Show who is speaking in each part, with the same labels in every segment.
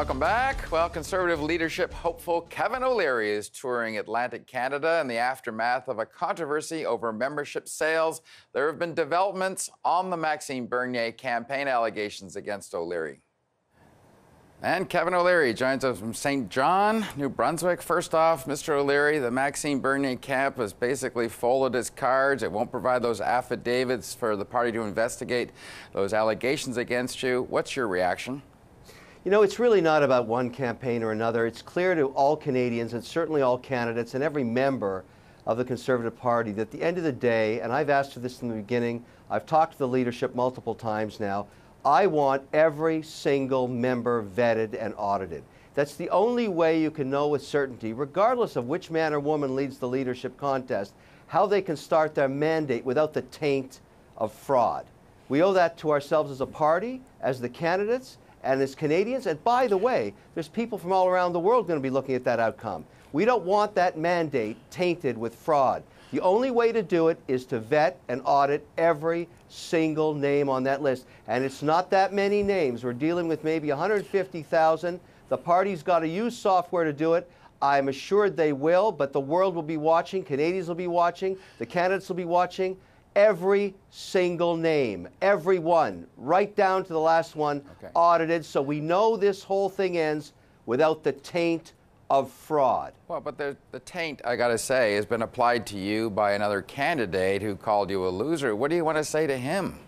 Speaker 1: Welcome back. Well, Conservative leadership hopeful Kevin O'Leary is touring Atlantic Canada in the aftermath of a controversy over membership sales. There have been developments on the Maxime Bernier campaign allegations against O'Leary. And Kevin O'Leary joins us from Saint John, New Brunswick. First off, Mr. O'Leary, the Maxime Bernier camp has basically folded its cards. It won't provide those affidavits for the party to investigate those allegations against you. What's your reaction?
Speaker 2: You know, it's really not about one campaign or another. It's clear to all Canadians and certainly all candidates and every member of the Conservative Party that at the end of the day, and I've asked for this in the beginning, I've talked to the leadership multiple times now, I want every single member vetted and audited. That's the only way you can know with certainty, regardless of which man or woman leads the leadership contest, how they can start their mandate without the taint of fraud. We owe that to ourselves as a party, as the candidates, and as Canadians. And by the way, there's people from all around the world going to be looking at that outcome. We don't want that mandate tainted with fraud. The only way to do it is to vet and audit every single name on that list. And it's not that many names. We're dealing with maybe 150,000. The party's got to use software to do it. I'm assured they will, but the world will be watching, Canadians will be watching, the candidates will be watching every single name, every one, right down to the last one, okay. audited, so we know this whole thing ends without the taint of fraud.
Speaker 1: Well, but the, the taint, I got to say, has been applied to you by another candidate who called you a loser. What do you want to say to him?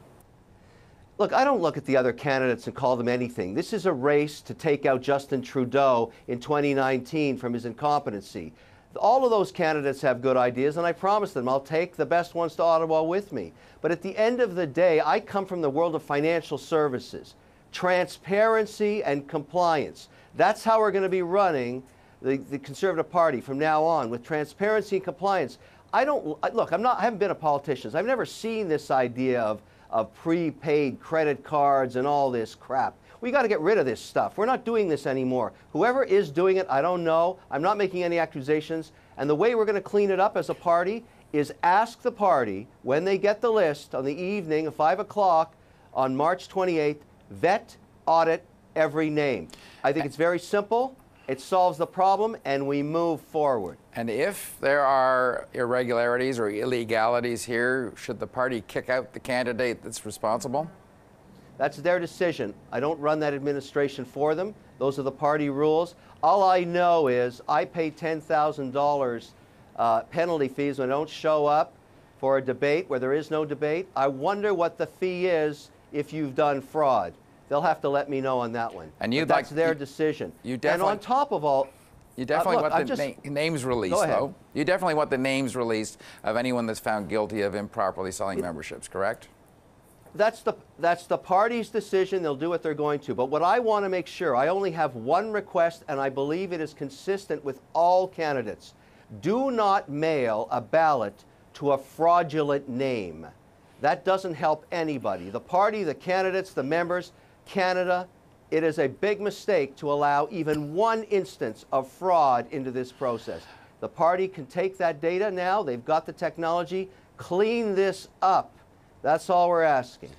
Speaker 2: Look, I don't look at the other candidates and call them anything. This is a race to take out Justin Trudeau in 2019 from his incompetency. All of those candidates have good ideas, and I promise them I'll take the best ones to Ottawa with me. But at the end of the day, I come from the world of financial services, transparency and compliance. That's how we're going to be running the, the Conservative Party from now on, with transparency and compliance. I don't look. I'm not. I haven't been a politician. I've never seen this idea of of prepaid credit cards and all this crap. We got to get rid of this stuff. We're not doing this anymore. Whoever is doing it, I don't know. I'm not making any accusations. And the way we're going to clean it up as a party is ask the party when they get the list on the evening of 5 o'clock on March 28th, vet, audit every name. I think it's very simple. It solves the problem, and we move forward.
Speaker 1: And if there are irregularities or illegalities here, should the party kick out the candidate that's responsible?
Speaker 2: That's their decision. I don't run that administration for them. Those are the party rules. All I know is I pay $10,000 uh, penalty fees when I don't show up for a debate where there is no debate. I wonder what the fee is if you've done fraud. They'll have to let me know on that one. And you that's like, their you, decision. You definitely, and on top of all,
Speaker 1: you definitely uh, look, want the just, na names released, though. You definitely want the names released of anyone that's found guilty of improperly selling it, memberships, correct?
Speaker 2: That's the that's the party's decision. They'll do what they're going to. But what I want to make sure, I only have one request, and I believe it is consistent with all candidates. Do not mail a ballot to a fraudulent name. That doesn't help anybody. The party, the candidates, the members, Canada, it is a big mistake to allow even one instance of fraud into this process. The party can take that data now. They've got the technology. Clean this up. That's all we're asking.